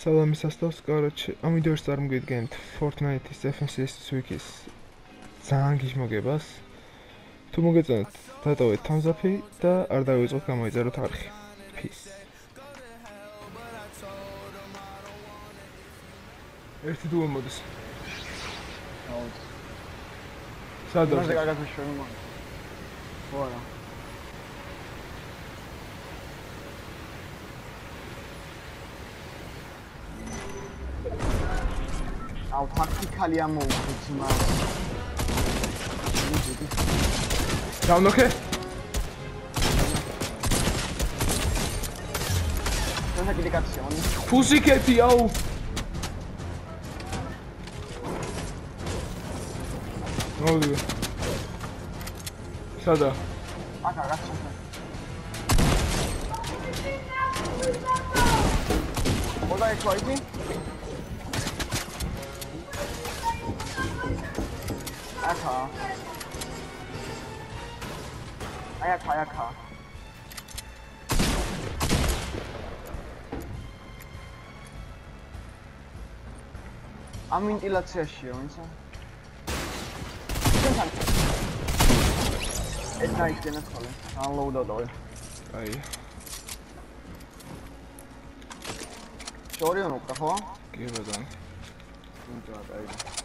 სალამი სასტავს, კაროჩე. ამ ვიდეოში წარმოგიდგენთ Fortnite-ის FNCS-ის ვიკის ძალიან გიჟმოგებას. თუ მოგეწონათ, დატოვეთ თამზაფი და არ დავიწყოთ გამოიწეროთ არხი. Peace. ერთი დუო მოდის. სადაც? მას კარგად შეშორმა. ვარა. აუ ტაქტიკალი ამოუხო ძმა. დავნოქე? თუნდაც კიდე კაცია, მანი. ფუსიკეთი, აუ. მოდი. სადა? აკა კაცია. მოდა ექვა იგი? აკა. აი აკა, აი აკა. ამ ვენტილაციაშია, ვინცა? შენთან. ეს დაიქცენა ხოლმე. unload-ო. აი. შორიონ უკრა ხო? კი ბატონო. უნდა აი.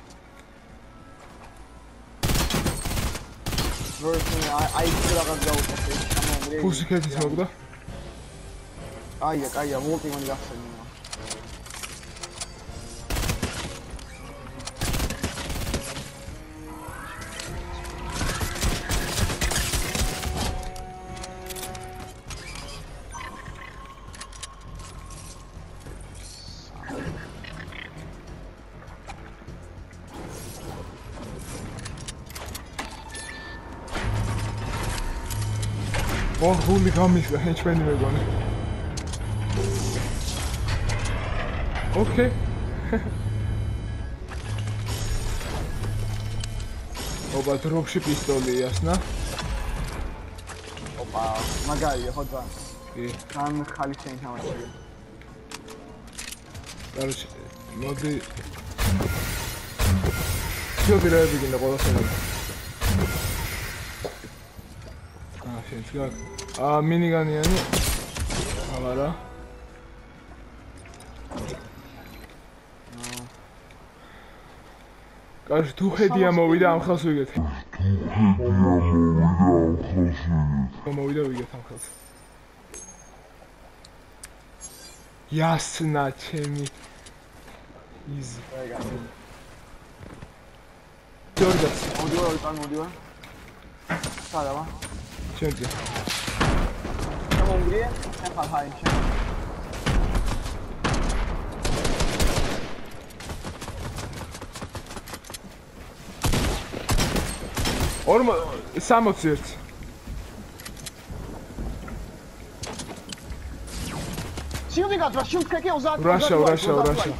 ვერტი აი აი რაღაც გაუწევ შემომრე. ფუსიკეთის მოგდა? აია, აია, ვოლტი მან გახსენია. ო, გული გამისგა, ჰეჩმენი მეგონი. ოკეი. ობა, დროპში პისტოლი იასნა. ოპა, მაგარია ხო ძან. კი. თან ხალიფენ თამაშია. კაროჩე, მოდი. შევდი რა ვიგინდა შენც გაკ. აა, მინიგანიანი. აღარა. კაროჩე, თუ ხედი ამოვიდა ამ ხელს ვიგეთ. ამოვიდა ვიგეთ ამ ხელს. ясна ჩემი იზი აი გასი. ჯორდას მოდი ვარ, თან მოდი ვარ. სადა ვა? ჩემზე შემომგრია? თან ხარ ჰაი შენ. ორ 61 შილდი გაძრა, შილდ კეკე 30. ვრაშა, ვრაშა, ვრაშა.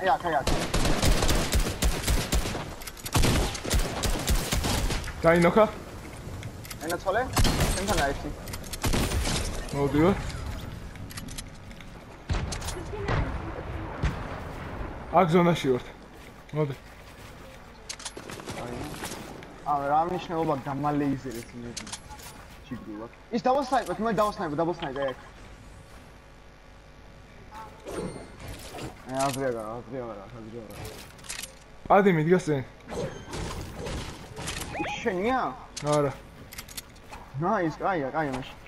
აი აქ, აი აქ. დაინოქა ენა ცოლე? შენთან აიცი. მოდიო აქ ზონაში ვართ მოდი აა რა მნიშვნელობა გამალეიზერეთ იმედი. ჩიგრულად. ის დავასნაიპებ, მე დავასნაიპებ აი აქ. აი აზრი აღარ, აზრი აღარ, აზრი აღარ. პადი მიდგას წინ შენია? არა ნაის, კაია, კაია მაშინ.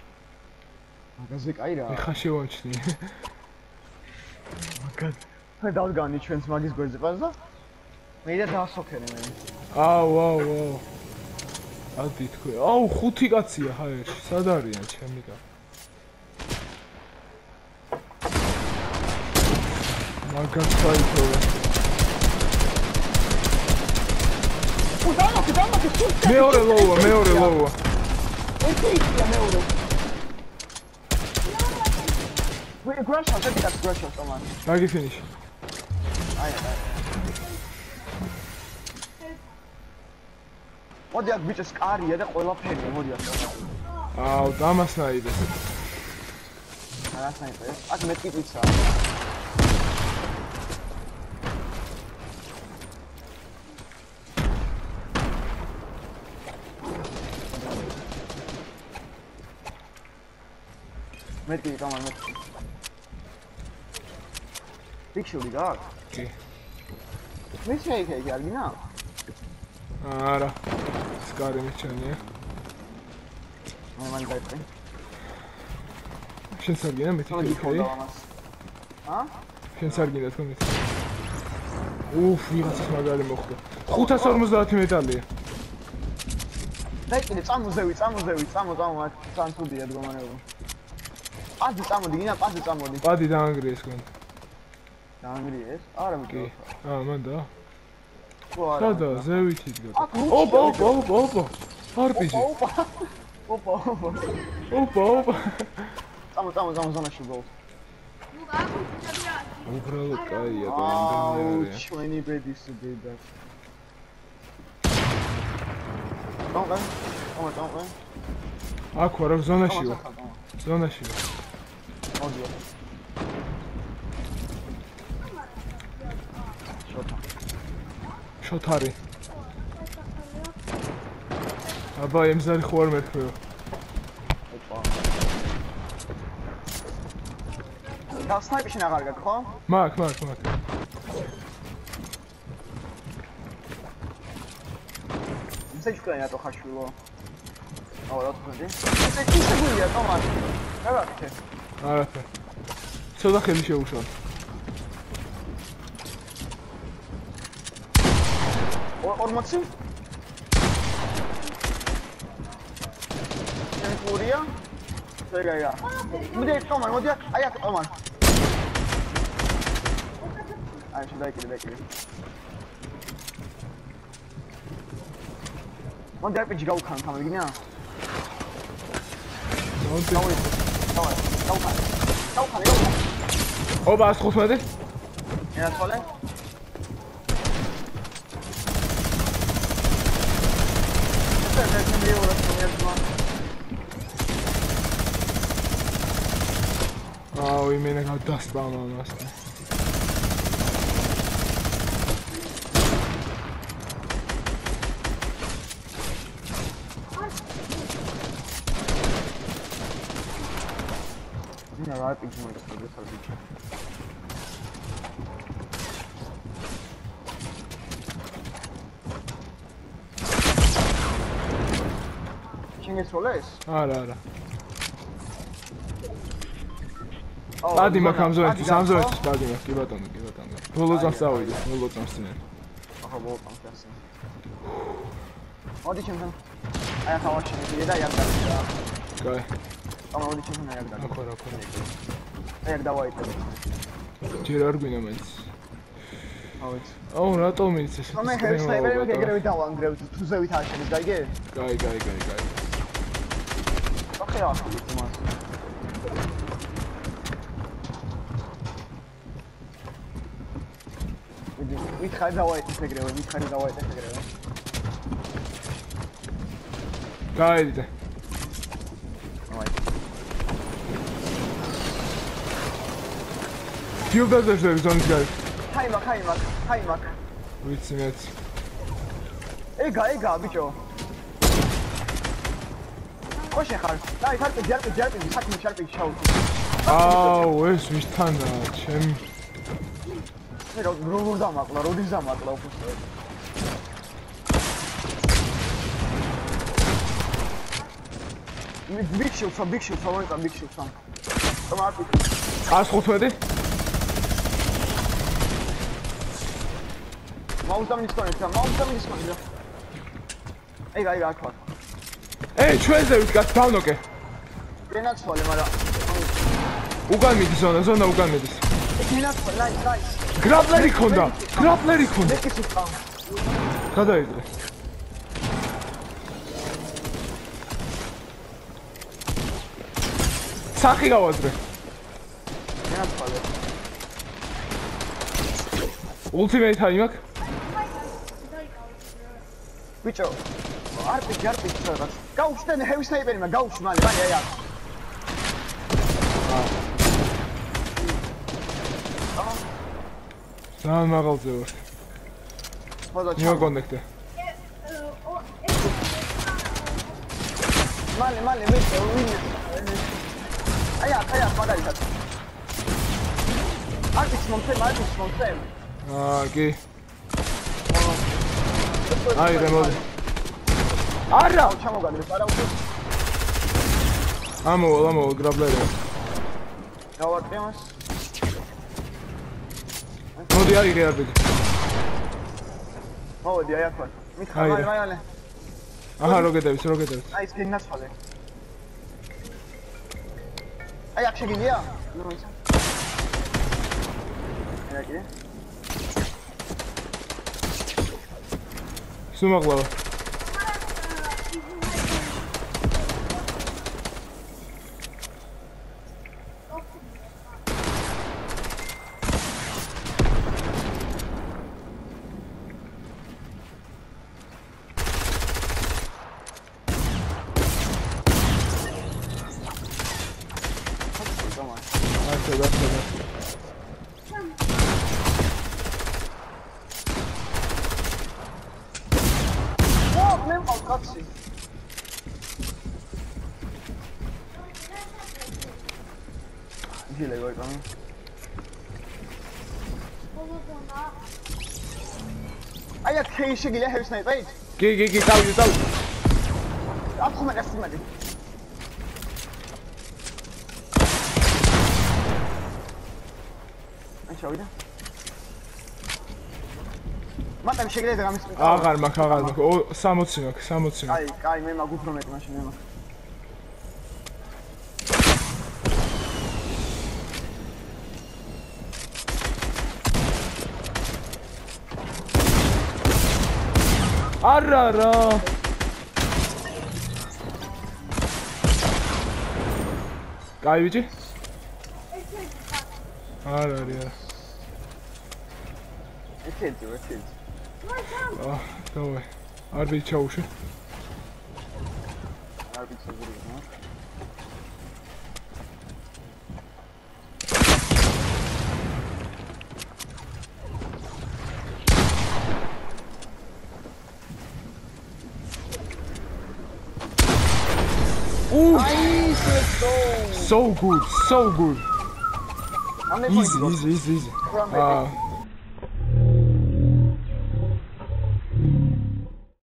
მაგაზე კაი რა. ეხა შევამჩნი მაგად. მე დავდგანი ჩვენს მაგის გვერდზე პას და მე და დაასოფერე მე. აუ აუ აუ ადი თქვი აუ ხუთი კაცია ჰაერში სად არიან ჩემი კაცი მაგას ფაითო უ დამოკი, დამოკი, სულ მეორე ლოუა მეორე ლოუა ერთი იქია მეორე. ვე გრაშა, ზედი კაც გრაშა თომან. მაგი ფინიში აი აი. მოდი აქ ბიჭო სკარია და ყველაფერია, მოდი აქ. აუ დამასნაიდეს რა საერთოდ? აქ მეტი მეტი გამარ მეტი. ფიქსული გაქვს? კი. მე შეიძლება იგი არ გინა? არა. სკარი მიჩენია. მე მან დაიწყე. შენ სარგინა მე თორე თვითონ გიქონდა ამას. ა? შენ სარგინა თქო მე. უფ, ვიღაცას მაგარი მოხდა. 550 მეტალია. დაიწყე წამოზევი, წამოზევი, წამო, წამო, აქ სანთუდია დგომარეობა. პადი წამოდი, გინა პადი წამოდი. პადი დაანგრიეს გონ. დაანგრიეს? არა მეკი. აა, მან და. ხო არა. სადა, ზევით იდგა. აქ რუჩი ოპა, ოპა, ოპა, ოპა. არპიჟი. ოპა. ოპა, ოპა. ოპა, ოპა. წამო, წამო, წამო, ზონაში გოლ. უბრალოდ კაია და აუ, იმდენია. ჩვენი ბედის დედა. წამო, წამო, წამო. აქ ვარ, აქ ზონაში ვარ. წამო. ზონაში ვარ. მოდი. შოთა. შოთარი. აბა, ემზარი ხო არ ოპა. და სნაიპი შენ აღარ გაქვს ხო? მაგ, მაგ, მაგ. ისე თქვენ რატო ხაშვილო? აუ რა თქვენი? ესე ისე გულია თომას. რა Alright. Co za chęć się usiadł? On ma trzy? Ten kurja? Czekaj ja. Mdek, Oman, mdek, a jak Oman? Aynen şu dayı dayı kili. Lan derpe kanka mı? Gine ha. Tamam. Tamam. 115. ენა თოლე? ეს ეს მეორე თემი აუ, იმენა გადასპავნა მასთან. მინდა რა პიჯი მოიწოდე სარბიჩი. შენ გესროლეს? არა, არა. პადი მაქვს ამ პადი ამ გაქვს, პადი მაქვს, კი ბატონო, კი ბატონო. ბოლო წამს წავიდე, ბოლო წამს წინ. ახლა ბოლტანს გასა. მოდი ჩემთან. აი ახლა ვაშინე და იარ და. კაი. ამა მოდი ჩემთან აქ და. ახლა რა ქონა. აი აქ დავაიტე. ჯერ არ გვინა მეც. ავიც. აუ, რატომ იცი ეს? მე ჰერსაიბერი ეგრევე დავანგრევ თუ ზევით არ შედის, გაიგე? კაი, კაი, კაი, კაი. ახლა ახლა თუმას. მიდი, მითხარი დავაიტე ეგრევე, მითხარი დავაიტე ეგრევე. გაიდე. დავაიტე. ფილდაზე შევი ზონის გარი. ჰაი მაგ, ჰაი მაგ, ჰაი მაგ. ვიცი მეც. ეგა, ეგა, ბიჭო. ხოშე ხარ. დაი, ხარ ჯერპი, ჯერპი, საქმე შარპი შაუტი. აუ, ეს ვის თანდა? ჩემ მე რო როგორ დამაკლა, როდის დამაკლა მე ბიქსილსა, ბიქსილსა, მოიწა ბიქსილსა. თომატი. 115. მაუსთან მისკონე, მაუსთან მისკონე. ეგ აი აქ ვარ. ეი, ჩვენზე ვიკაც დავნოკე. გენაცვალე, მაგრამ უკან მიდის ზონა, ზონა უკან მიდის. გენაცვალე, ლაი, ლაი. გრაპლერი ქონდა. გრაპლერი ქონდა. მე კიცი ხარ. გადაიდე. სახი გავაძრე. გენაცვალე. ულტიმეიტ აი მაგ. ბიჭო, არ პიჯი, არ პიჯი რაღაც. გაუშვენ ჰევი სნაიპერი, მაგრამ გაუშვ მალე, მალე აი აქ. ძალიან მაღალზე ვარ. მოდა ნიო ჩა. კონექტე. მალე, მალე, მე ვინი. აი აქ, აი აქ, მაგალითად. არტიქს მომწე, არტიქს მომწე. აა კი აი რა მოდი არა ჩამოგადრე, არა უკვე ამოვალ ამოვალ გრაბლერია გავარტყე მას. მოდი აი რე არბიდი მოვედი აი აქ ვარ. მითხარ, აი, რა. მაგალე. აჰა როგედებს როგედებს აი ეს გინასწავლე. აი აქ შეგიძლია? ნუ ისა. აი კიდე. სუმაღლავა გამარ. ასე და ასე და ო, მე მყავს კაცი. დილე გოიკამი. აი აქ ხეი შეგიძლია ჰევ სნაიპერით? კი კი კი დავიდე დავიდე აქ ხომ ეს იმადი. აი შევიდა. მარტო შეგიძლია გამისწრაფო. აღარ მაქვს აღარ მაქვს ო 60 მაქვს 60 მაქვს აი, აი მე მაგ უფრო მეტი მაშინ მე მაგ. არა რა კაი ბიჭი არა არა არა ეთეთი, ეთეთი. აა დავე. არ ვიცაუში არ ვიცი ზური, So good, so good. Easy, easy, easy, easy, easy. Uh,